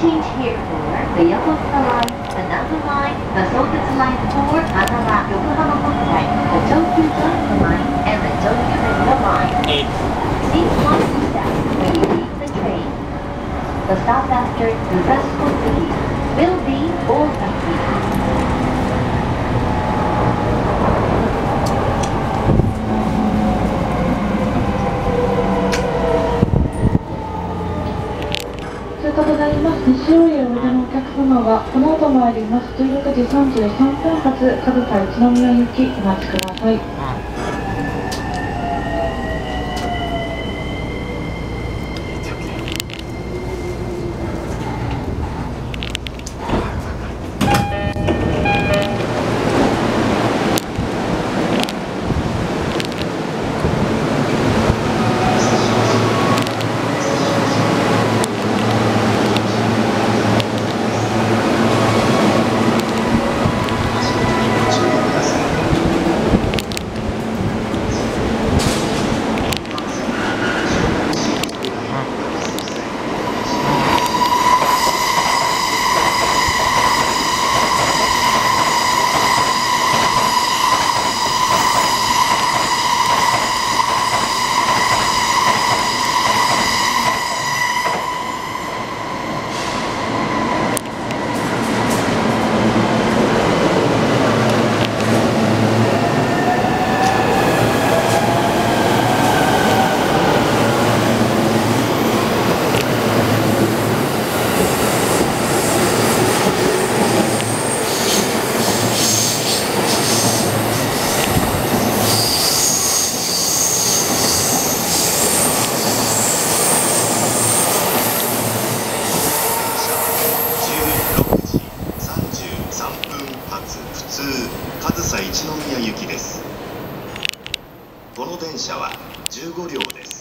change here for the Yokosuka Line, Anata Line, the Sokutsu Line 4, Anala, Yokohama Hokai, the Tokyo Joyful Line, and the Tokyu Meguro Line. Please watch the steps when you leave the train. The stop after the restful city will be Osaki. 西大井お出のお客様はこの後参ります16時33分発上総一宮行きお待ちください通上総一宮行きですこの電車は15両です